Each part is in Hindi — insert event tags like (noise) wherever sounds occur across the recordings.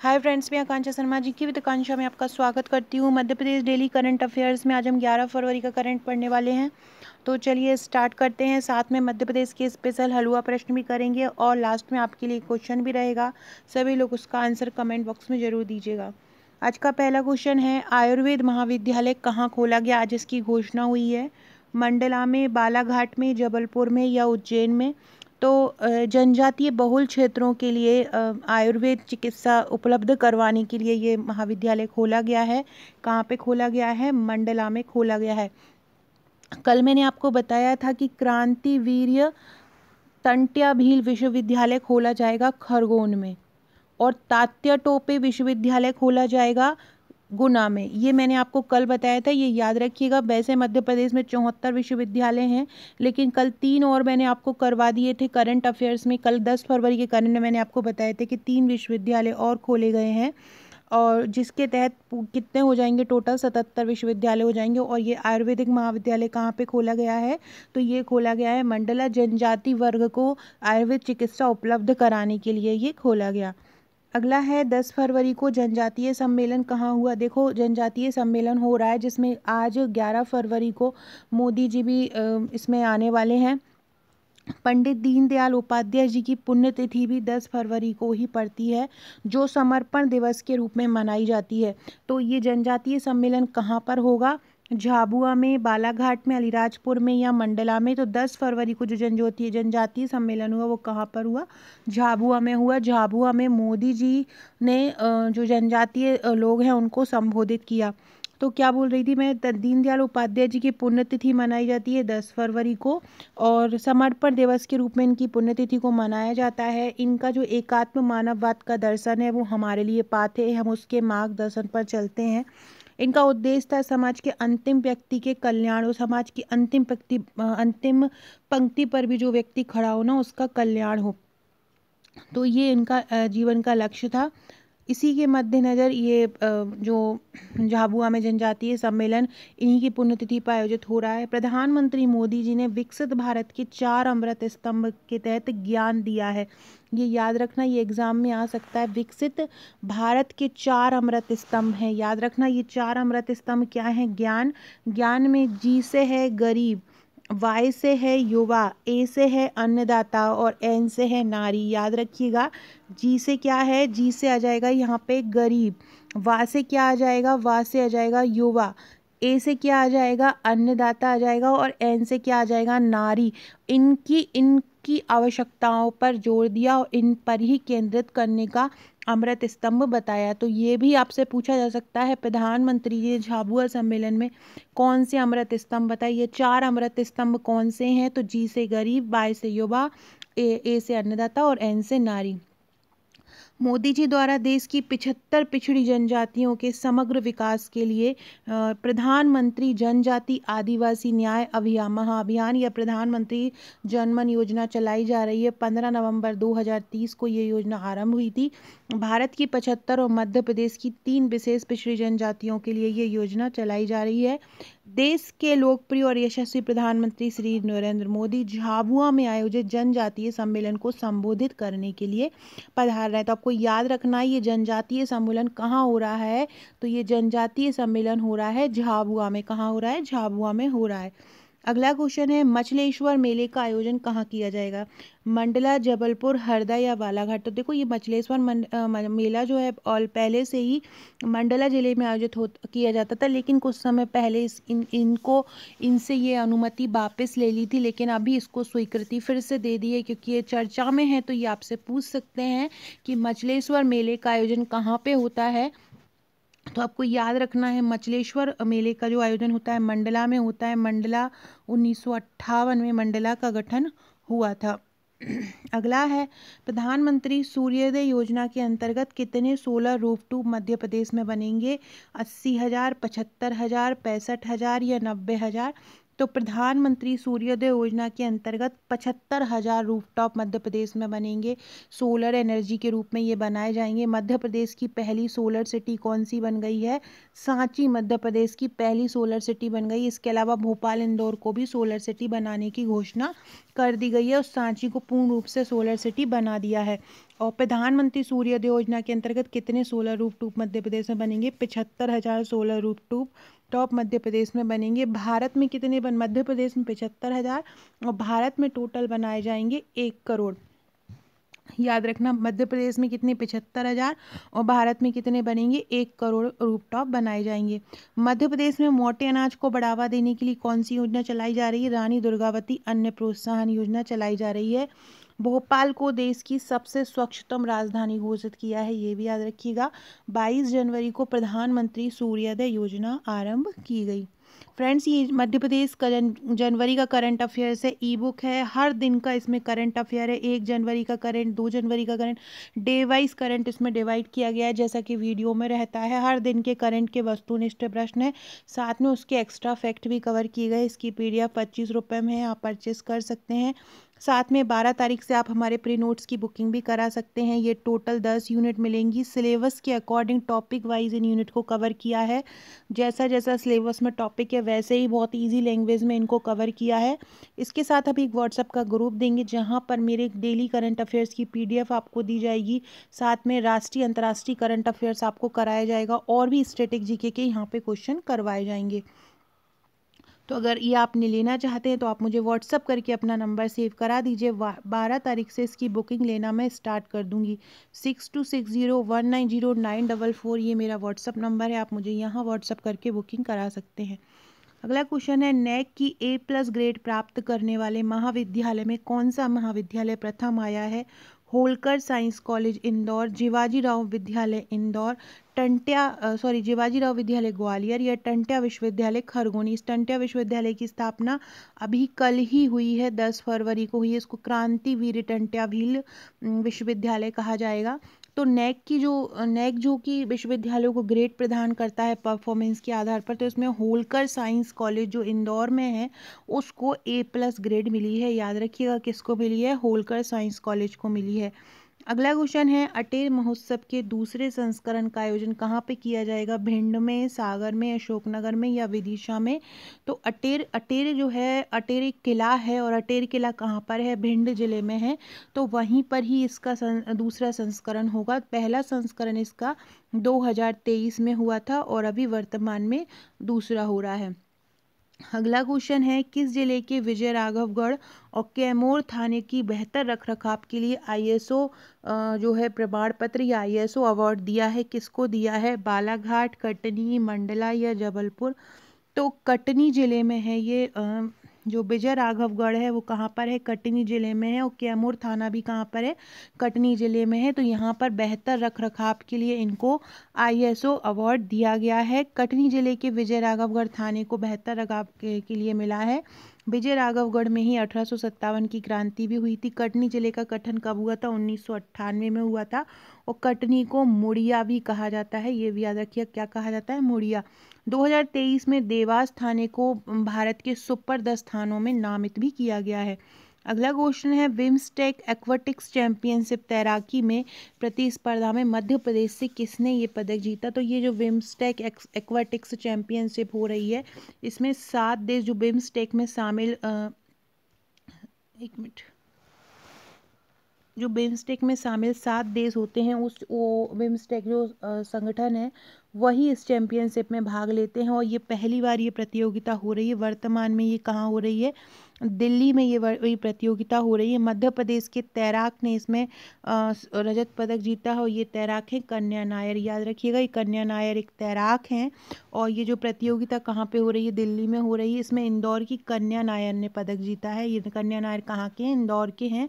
हाय फ्रेंड्स मैं आकांक्षा शर्मा जी की आकांक्षा में आपका स्वागत करती हूँ। Madhya Pradesh daily current affairs में आज हम 11 फरवरी का करंट पढ़ने वाले हैं। तो चलिए स्टार्ट करते हैं। साथ में मध्य प्रदेश के स्पेशल हलवा प्रश्न भी करेंगे और लास्ट में आपके लिए क्वेश्चन भी रहेगा। सभी लोग उसका आंसर कमेंट बॉक्स में ज़रूर दीजिएगा। आज का पहला क्वेश्चन है, आयुर्वेद महाविद्यालय कहाँ खोला गया? आज इसकी घोषणा हुई है। मंडला में, बालाघाट में, जबलपुर में या उज्जैन में? तो जनजातीय बहुल क्षेत्रों के लिए आयुर्वेद चिकित्सा उपलब्ध करवाने के लिए ये महाविद्यालय खोला गया है। कहाँ पे खोला गया है? मंडला में खोला गया है। कल मैंने आपको बताया था कि क्रांति वीर्य तंट्या भील विश्वविद्यालय खोला जाएगा खरगोन में और तात्या टोपे विश्वविद्यालय खोला जाएगा गुना में। ये मैंने आपको कल बताया था, ये याद रखिएगा। वैसे मध्य प्रदेश में चौहत्तर विश्वविद्यालय हैं, लेकिन कल तीन और मैंने आपको करवा दिए थे करंट अफेयर्स में। कल दस फरवरी के करंट में मैंने आपको बताए थे कि तीन विश्वविद्यालय और खोले गए हैं, और जिसके तहत कितने हो जाएँगे टोटल सतहत्तर विश्वविद्यालय हो जाएँगे, और ये आयुर्वेदिक महाविद्यालय कहाँ पे खोला गया है? तो ये खोला गया है मंडला जनजाति वर्ग को आयुर्वेद चिकित्सा उपलब्ध कराने के लिए ये खोला गया। अगला है, दस फरवरी को जनजातीय सम्मेलन कहाँ हुआ? देखो, जनजातीय सम्मेलन हो रहा है, जिसमें आज ग्यारह फरवरी को मोदी जी भी इसमें आने वाले हैं। पंडित दीनदयाल उपाध्याय जी की पुण्यतिथि भी 10 फरवरी को ही पड़ती है, जो समर्पण दिवस के रूप में मनाई जाती है। तो ये जनजातीय सम्मेलन कहाँ पर होगा? झाबुआ में, बालाघाट में, अलीराजपुर में या मंडला में तो 10 फरवरी को जो जनजातीय जनजातीय सम्मेलन हुआ, वो कहाँ पर हुआ? झाबुआ में हुआ। झाबुआ में मोदी जी ने जो जनजातीय लोग हैं, उनको संबोधित किया। तो क्या बोल रही थी मैं? दीनदयाल उपाध्याय जी की पुण्यतिथि मनाई जाती है दस फरवरी को, और समर्पण दिवस के रूप में इनकी पुण्यतिथि को मनाया जाता है। इनका जो एकात्म मानववाद का दर्शन है, वो हमारे लिए पाते हम उसके मार्गदर्शन पर चलते हैं। इनका उद्देश्य था समाज के अंतिम व्यक्ति के कल्याण और समाज की अंतिम व्यक्ति अंतिम पंक्ति पर भी जो व्यक्ति खड़ा हो ना, उसका कल्याण हो। तो ये इनका जीवन का लक्ष्य था। इसी के मद्देनज़र ये जो झाबुआ में जनजातीय सम्मेलन इन्हीं की पुण्यतिथि पर आयोजित हो रहा है। प्रधानमंत्री मोदी जी ने विकसित भारत के चार अमृत स्तंभ के तहत ज्ञान दिया है। ये याद रखना, ये एग्ज़ाम में आ सकता है। विकसित भारत के चार अमृत स्तंभ हैं। याद रखना, ये चार अमृत स्तंभ क्या हैं? ज्ञान। ज्ञान में जी से है गरीब। वाई से है युवा, ए से है अन्नदाता और एन से है नारी। याद रखिएगा, जी से क्या है? जी से आ जाएगा यहाँ पे गरीब, वा से क्या आ जाएगा? वा से आ जाएगा युवा, ए से क्या आ जाएगा? अन्नदाता आ जाएगा और एन से क्या आ जाएगा? नारी। इनकी इनकी आवश्यकताओं पर ज़ोर दिया और इन पर ही केंद्रित करने का अमृत स्तंभ बताया तो ये भी आपसे पूछा जा सकता है प्रधानमंत्री जी झाबुआ सम्मेलन में कौन से अमृत स्तंभ बताए? ये चार अमृत स्तंभ कौन से हैं? तो जी से गरीब बाय से युवा ए, ए से अन्नदाता और एन से नारी। मोदी जी द्वारा देश की पिछहत्तर पिछड़ी जनजातियों के समग्र विकास के लिए प्रधानमंत्री जनजाति आदिवासी न्याय अभियान, महाअभियान या प्रधानमंत्री जनमन योजना चलाई जा रही है। पंद्रह नवंबर 2030 को ये योजना आरंभ हुई थी। भारत की पचहत्तर और मध्य प्रदेश की तीन विशेष पिछड़ी जनजातियों के लिए ये योजना चलाई जा रही है। देश के लोकप्रिय और यशस्वी प्रधानमंत्री श्री नरेंद्र मोदी झाबुआ में आयोजित जनजातीय सम्मेलन को संबोधित करने के लिए पधार रहे तो आपको याद रखना है, ये जनजातीय सम्मेलन कहाँ हो रहा है? तो ये जनजातीय सम्मेलन हो रहा है झाबुआ में। कहाँ हो रहा है? झाबुआ में हो रहा है। अगला क्वेश्चन है मछलेश्वर मेले का आयोजन कहाँ किया जाएगा? मंडला, जबलपुर, हरदा या बालाघाट? तो देखो, ये मछलेश्वर मेला जो है और पहले से ही मंडला ज़िले में आयोजित हो, किया जाता था, लेकिन कुछ समय पहले इस, इन, इनको, इनसे ये अनुमति वापस ले ली थी, लेकिन अभी इसको स्वीकृति फिर से दे दी है, क्योंकि ये चर्चा में है तो ये आपसे पूछ सकते हैं कि मछलेश्वर मेले का आयोजन कहाँ पर होता है? तो आपको याद रखना है, मचलेश्वर मेले का जो आयोजन होता है, मंडला में होता है, मंडला उन्नीस सौ अट्ठावन में मंडला का गठन हुआ था। (clears throat) अगला है, प्रधानमंत्री सूर्योदय योजना के अंतर्गत कितने सोलर रूफटूप मध्य प्रदेश में बनेंगे? अस्सी हज़ार, पचहत्तर हज़ार, पैंसठ हज़ार या नब्बे हज़ार? तो प्रधानमंत्री सूर्योदय योजना के अंतर्गत पचहत्तर हज़ार रूफटॉप मध्य प्रदेश में बनेंगे। सोलर एनर्जी के रूप में ये बनाए जाएँगे। मध्य प्रदेश की पहली सोलर सिटी कौन सी बन गई है? सांची मध्य प्रदेश की पहली सोलर सिटी बन गई। इसके अलावा भोपाल, इंदौर को भी सोलर सिटी बनाने की घोषणा कर दी गई है और सांची को पूर्ण रूप से सोलर सिटी बना दिया है। और प्रधानमंत्री सूर्योदय योजना के अंतर्गत कितने सोलर रूप टूप मध्य प्रदेश में बनेंगे? पिछहत्तर हज़ार सोलर रूप टूप टॉप मध्य प्रदेश में बनेंगे। भारत में कितने बन, मध्य प्रदेश में पिछहत्तर हज़ार और भारत में टोटल बनाए जाएँगे एक करोड़। याद रखना, मध्य प्रदेश में कितने पिछहत्तर हज़ार और भारत में कितने बनेंगे? एक करोड़ रूपटॉप बनाए जाएँगे। मध्य प्रदेश में मोटे अनाज को बढ़ावा देने के लिए कौन सी योजना चलाई जा रही है? रानी दुर्गावती अन्य प्रोत्साहन योजना चलाई जा रही है। भोपाल को देश की सबसे स्वच्छतम राजधानी घोषित किया है, ये भी याद रखिएगा। 22 जनवरी को प्रधानमंत्री सूर्योदय योजना आरंभ की गई। फ्रेंड्स, ये मध्य प्रदेश जनवरी का करंट अफेयर्स है ई बुक है, हर दिन का इसमें करंट अफेयर है, एक जनवरी का करंट, दो जनवरी का करंट, डे वाइज करंट इसमें डिवाइड किया गया है, जैसा कि वीडियो में रहता है, हर दिन के करंट के वस्तुनिष्ठ प्रश्न है, साथ में उसके एक्स्ट्रा फैक्ट भी कवर किए गए, इसकी पी डी पच्चीस रुपये में है आप परचेस कर सकते हैं। साथ में बारह तारीख से आप हमारे प्री नोट्स की बुकिंग भी करा सकते हैं। ये टोटल दस यूनिट मिलेंगी। सिलेबस के अकॉर्डिंग टॉपिक वाइज इन यूनिट को कवर किया है। जैसा जैसा सिलेबस में टॉपिक है, वैसे ही बहुत ईजी लैंग्वेज में इनको कवर किया है। इसके साथ अभी एक व्हाट्सअप का ग्रुप देंगे, जहाँ पर मेरे डेली करंट अफेयर्स की पीडीएफ आपको दी जाएगी। साथ में राष्ट्रीय अंतर्राष्ट्रीय करंट अफेयर्स आपको कराया जाएगा और भी स्टेटिक जी के यहाँ पर क्वेश्चन करवाए जाएँगे। तो अगर ये आपने लेना चाहते हैं तो आप मुझे व्हाट्सअप करके अपना नंबर सेव करा दीजिए। बारह तारीख से इसकी बुकिंग लेना मैं स्टार्ट कर दूँगी। Six two six zero one nine zero nine double four ये मेरा व्हाट्सअप नंबर है। आप मुझे यहाँ व्हाट्सअप करके बुकिंग करा सकते हैं। अगला क्वेश्चन है नैक की ए प्लस ग्रेड प्राप्त करने वाले महाविद्यालय में कौन सा महाविद्यालय प्रथम आया है? होलकर साइंस कॉलेज, इंदौर जिवाजी राव विद्यालय, इंदौर, टंट्या सॉरी जिवाजी राव विद्यालय, ग्वालियर या टंट्या विश्वविद्यालय, खरगोनी। इस टंट्या विश्वविद्यालय की स्थापना अभी कल ही हुई है, दस फरवरी को हुई है। इसको क्रांति वीर टंट्या भील विश्वविद्यालय कहा जाएगा। तो नेक की जो, नेक जो कि विश्वविद्यालयों को ग्रेड प्रदान करता है परफॉर्मेंस के आधार पर तो इसमें होलकर साइंस कॉलेज जो इंदौर में है, उसको ए प्लस ग्रेड मिली है। याद रखिएगा किसको मिली है? होलकर साइंस कॉलेज को मिली है। अगला क्वेश्चन है अटेर महोत्सव के दूसरे संस्करण का आयोजन कहाँ पे किया जाएगा? भिंड में सागर में अशोकनगर में या विदिशा में? तो अटेर अटेर जो है अटेर एक किला है और अटेर किला कहाँ पर है? भिंड ज़िले में है। तो वहीं पर ही इसका सं, दूसरा संस्करण होगा। पहला संस्करण इसका 2023 में हुआ था और अभी वर्तमान में दूसरा हो रहा है। अगला क्वेश्चन है, किस ज़िले के विजय राघवगढ़ और कैमोर थाने की बेहतर रखरखाव के लिए आईएसओ जो है प्रमाण पत्र या आईएसओ अवार्ड दिया है? किसको दिया है? बालाघाट, कटनी, मंडला या जबलपुर? तो कटनी ज़िले में है ये जो विजय राघवगढ़ है वो कहाँ पर है? कटनी ज़िले में है और कैमूर थाना भी कहाँ पर है? कटनी ज़िले में है तो यहाँ पर बेहतर रख रखाव के लिए इनको आईएसओ अवार्ड दिया गया है। कटनी ज़िले के विजय राघवगढ़ थाने को बेहतर रखाव के, के लिए मिला है। विजय राघवगढ़ में ही अठारह सौ सत्तावन की क्रांति भी हुई थी। कटनी ज़िले का गठन कब हुआ था? उन्नीस सौ अट्ठानवे में हुआ था और कटनी को मुड़िया भी कहा जाता है। ये भी याद रखिए, क्या कहा जाता है? मुड़िया। 2023 में देवास थाने को भारत के सुपर दस थानों में नामित भी किया गया है। अगला क्वेश्चन है विम्सटेक एक्वाटिक्स चैंपियनशिप तैराकी में प्रतिस्पर्धा में मध्य प्रदेश से किसने ये पदक जीता? तो ये जो विम्सटेक एक्वाटिक्स चैंपियनशिप हो रही है, इसमें सात देश जो विम्सटेक में शामिल एक मिनट। जो बिम्स्टेक में शामिल सात देश होते हैं, उस, वो बिम्स्टेक जो संगठन है, वही इस चैम्पियनशिप में भाग लेते हैं और ये पहली बार ये प्रतियोगिता हो रही है, वर्तमान में ये कहाँ हो रही है? दिल्ली में ये वही प्रतियोगिता हो रही है। मध्य प्रदेश के तैराक ने इसमें रजत पदक जीता है और ये तैराक हैं कन्या नायर। याद रखिएगा, ये कन्या नायर एक तैराक हैं और ये जो प्रतियोगिता कहाँ पे हो रही है? दिल्ली में हो रही है। इसमें इंदौर की कन्या नायर ने पदक जीता है। ये कन्या नायर कहाँ के हैं? इंदौर के हैं।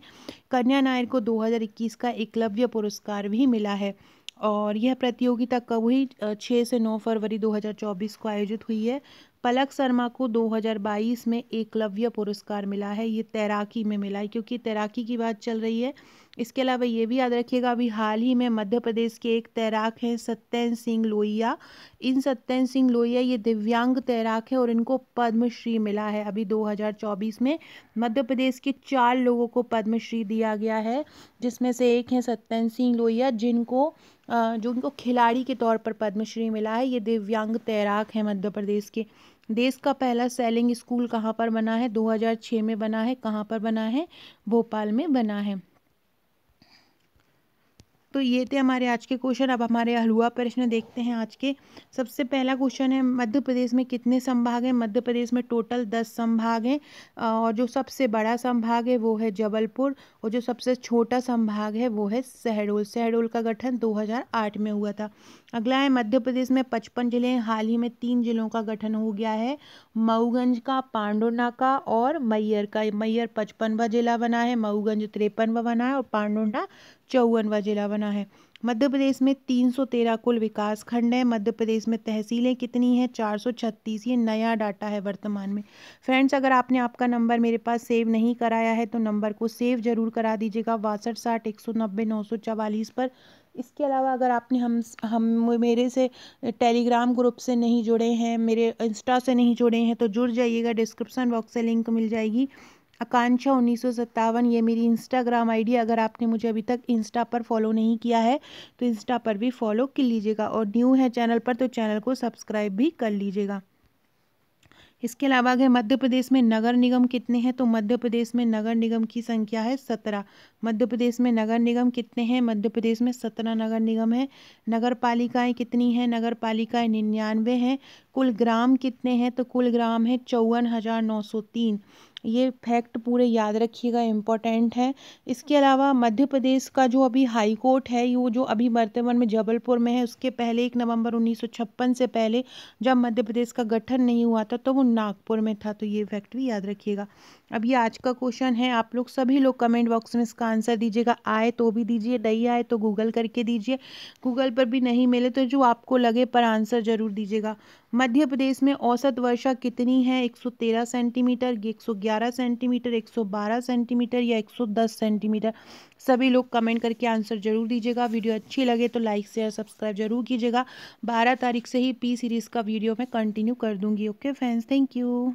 कन्या नायर को दो हज़ार इक्कीस का एकलव्य पुरस्कार भी मिला है और यह प्रतियोगिता कब हुई? छः से नौ फरवरी 2024 को आयोजित हुई है। पलक शर्मा को 2022 में एकलव्य पुरस्कार मिला है, ये तैराकी में मिला है, क्योंकि तैराकी की बात चल रही है। इसके अलावा ये भी याद रखिएगा, अभी हाल ही में मध्य प्रदेश के एक तैराक हैं सत्यन सिंह लोहिया। इन सत्यन सिंह लोहिया, ये दिव्यांग तैराक है और इनको पद्मश्री मिला है। अभी 2024 में मध्य प्रदेश के चार लोगों को पद्मश्री दिया गया है, जिसमें से एक हैं सत्यन सिंह लोहिया, जिनको जो उनको खिलाड़ी के तौर पर पद्मश्री मिला है। ये दिव्यांग तैराक हैं मध्य प्रदेश के। देश का पहला सेलिंग स्कूल कहाँ पर बना है? 2006 में बना है, कहाँ पर बना है? भोपाल में बना है। तो ये थे हमारे आज के क्वेश्चन अब हमारे हलवा प्रश्न देखते हैं आज के। सबसे पहला क्वेश्चन है, मध्य प्रदेश में कितने संभाग हैं? मध्य प्रदेश में टोटल दस संभाग हैं। और जो सबसे बड़ा संभाग है, वो है जबलपुर। और जो सबसे छोटा संभाग है, वो है शहडोल। शहडोल का गठन 2008 में हुआ था। अगला है, मध्य प्रदेश में पचपन ज़िले हाल ही में तीन जिलों का गठन हो गया है। मऊगंज का, पांडुना का और मैयर का। मैयर पचपनवा जिला बना है, मऊगंज तिरपनवा बना है और पांडुना चौवनवा जिला बना है। मध्य प्रदेश में 313 कुल विकास खंड है। मध्य प्रदेश में तहसीलें कितनी हैं? 436 ये नया डाटा है वर्तमान में। फ्रेंड्स, अगर आपने आपका नंबर मेरे पास सेव नहीं कराया है तो नंबर को सेव ज़रूर करा दीजिएगा बासठ, साठ, एक सौ नब्बे, नौ सौ चवालीस पर। इसके अलावा अगर आपने हम हम, मेरे से टेलीग्राम ग्रुप से नहीं जुड़े हैं, मेरे इंस्टा से नहीं जुड़े हैं तो जुड़ जाइएगा। डिस्क्रिप्सन बॉक्स से लिंक मिल जाएगी। आकांक्षा उन्नीस सौ सत्तावन, ये मेरी इंस्टाग्राम आईडी अगर आपने मुझे अभी तक इंस्टा पर फॉलो नहीं किया है तो इंस्टा पर भी फॉलो कर लीजिएगा। और न्यू है चैनल पर तो चैनल को सब्सक्राइब भी कर लीजिएगा। इसके अलावा अगर मध्य प्रदेश में नगर निगम कितने हैं? तो मध्य प्रदेश में नगर निगम की संख्या है सत्रह। मध्य प्रदेश में नगर निगम कितने हैं? मध्य प्रदेश में सत्रह नगर निगम है। नगर पालिकाएँ कितनी हैं? नगर पालिकाएँ निन्यानवे हैं। कुल ग्राम कितने हैं? तो कुल ग्राम है चौवन हज़ार नौ सौ तीन। ये फैक्ट पूरे याद रखिएगा, इम्पोर्टेंट है। इसके अलावा मध्य प्रदेश का जो अभी हाई कोर्ट है वो जो अभी वर्तमान में जबलपुर में है, उसके पहले एक नवंबर उन्नीस सौ छप्पन से पहले जब मध्य प्रदेश का गठन नहीं हुआ था तो वो नागपुर में था। तो ये फैक्ट भी याद रखिएगा। अब ये आज का क्वेश्चन है, आप लोग सभी लोग कमेंट बॉक्स में इसका आंसर दीजिएगा। आए तो भी दीजिए, नहीं आए तो गूगल करके दीजिए। गूगल पर भी नहीं मिले तो जो आपको लगे पर आंसर ज़रूर दीजिएगा। मध्य प्रदेश में औसत वर्षा कितनी है? 113 सेंटीमीटर 111 सेंटीमीटर 112 सेंटीमीटर या 110 सेंटीमीटर? सभी लोग कमेंट करके आंसर ज़रूर दीजिएगा। वीडियो अच्छी लगे तो लाइक, शेयर, सब्सक्राइब ज़रूर कीजिएगा। बारह तारीख से ही पी सीरीज़ का वीडियो मैं कंटिन्यू कर दूँगी। Okay friends thank you